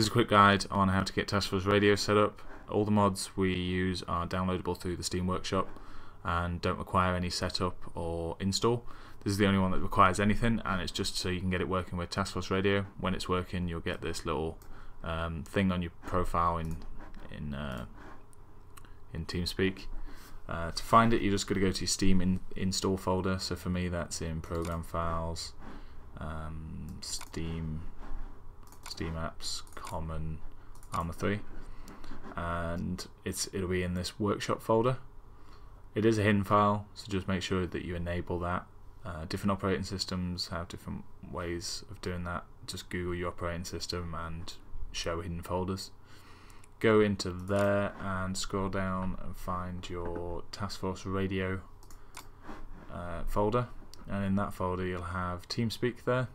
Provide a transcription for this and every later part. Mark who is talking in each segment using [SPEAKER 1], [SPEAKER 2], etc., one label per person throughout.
[SPEAKER 1] This is a quick guide on how to get Task Force Radio set up. All the mods we use are downloadable through the Steam Workshop and don't require any setup or install. This is the only one that requires anything and it's just so you can get it working with Task Force Radio. When it's working you'll get this little um, thing on your profile in in uh, in TeamSpeak. Uh, to find it, you're just got to go to your Steam in, install folder. So for me, that's in Program Files, um, Steam, Steam Apps, Common, Arma 3, and it's it'll be in this Workshop folder. It is a hidden file, so just make sure that you enable that. Uh, different operating systems have different ways of doing that. Just Google your operating system and show hidden folders go into there and scroll down and find your Task Force Radio uh, folder and in that folder you'll have TeamSpeak there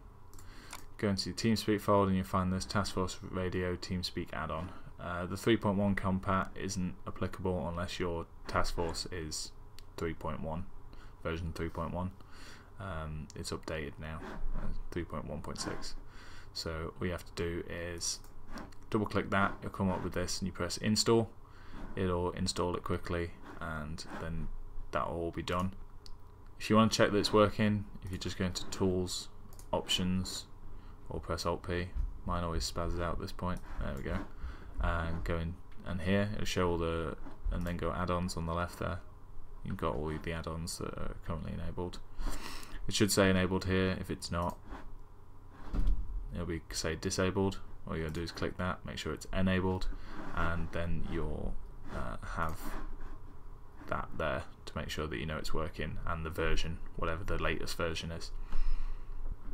[SPEAKER 1] go into the TeamSpeak folder and you'll find this Task Force Radio TeamSpeak add-on. Uh, the 3.1 compat isn't applicable unless your Task Force is 3.1 version 3.1 um, it's updated now uh, 3.1.6 so all you have to do is double click that you'll come up with this and you press install. It'll install it quickly and then that will all be done. If you want to check that it's working if you just go into tools options or press alt P. Mine always spazzes out at this point. There we go. And go in and here it'll show all the and then go add-ons on the left there. You've got all the add-ons that are currently enabled. It should say enabled here. If it's not it'll be say disabled. All you gotta do is click that, make sure it's enabled, and then you'll uh, have that there to make sure that you know it's working and the version, whatever the latest version is.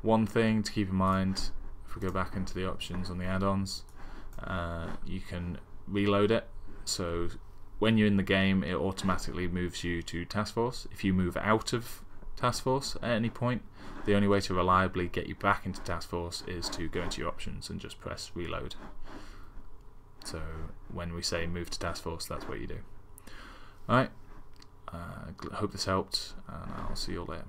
[SPEAKER 1] One thing to keep in mind, if we go back into the options on the add-ons, uh, you can reload it. So when you're in the game, it automatically moves you to Task Force. If you move out of Task Force at any point, the only way to reliably get you back into Task Force is to go into your options and just press reload. So when we say move to Task Force, that's what you do. Alright, uh, hope this helped, and I'll see you all later.